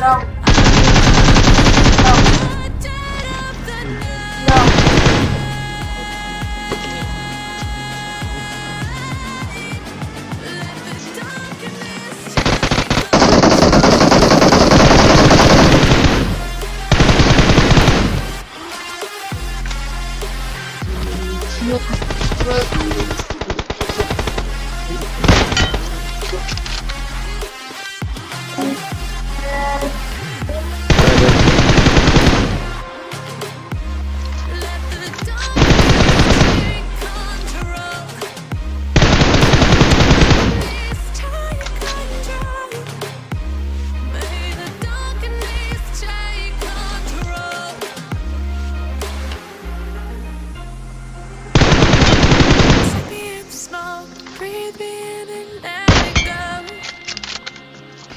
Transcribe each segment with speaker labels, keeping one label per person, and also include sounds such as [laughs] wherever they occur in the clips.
Speaker 1: No. Thank you.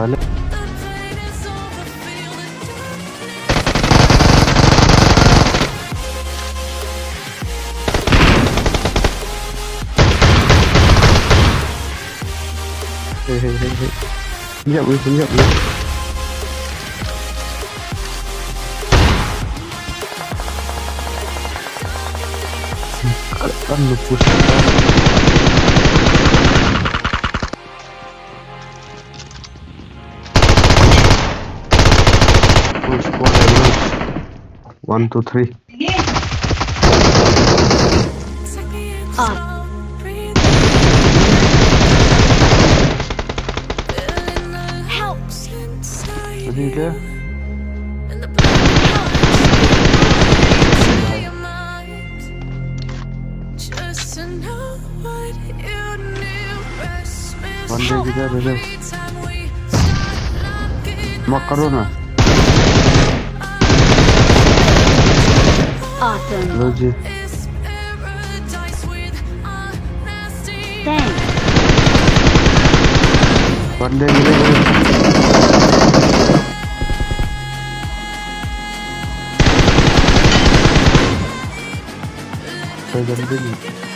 Speaker 1: giờ lên Chứng nhận đi, chứng nhận đi Cận lục phút pusing. Full squad emerge. One, two, three.
Speaker 2: On. Help!
Speaker 1: Tadi dia. Pandai juga
Speaker 2: Awesome.
Speaker 1: Legit.
Speaker 2: Thanks.
Speaker 1: One day, one day. One day.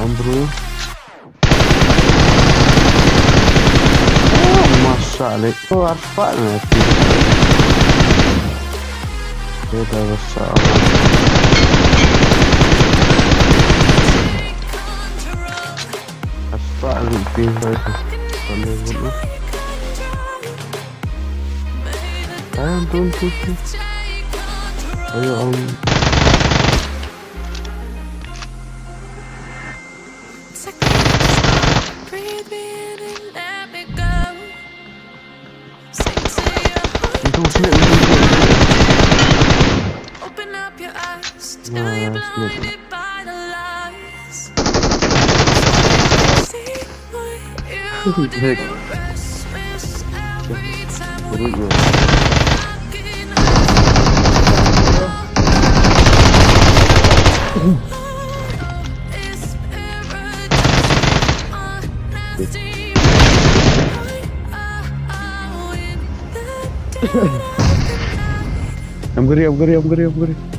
Speaker 1: Andrew Oh, besar. Arfak lek pindah tu. Boleh buat. Ayam tuntut tu. Ayo om. Itu
Speaker 3: Open up your eyes till you're blinded by the lies. See what [laughs] you do. Restless every time we
Speaker 1: Perut dia. I'm good, I'm good, I'm good, I'm good.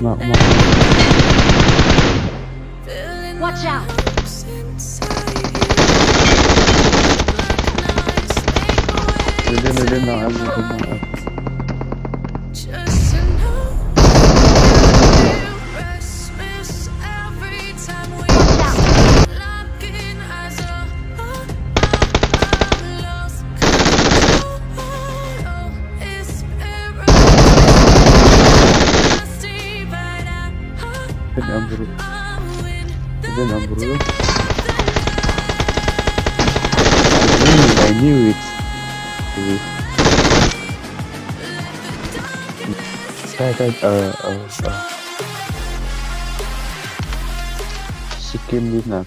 Speaker 2: Watch out!
Speaker 1: Within, within the arm, within the
Speaker 3: I,
Speaker 1: Within arm, bro.
Speaker 3: I'm in
Speaker 1: Within arm, bro. I knew, I knew it. Guys, guys, uh, uh, uh. Sikkim Vietnam.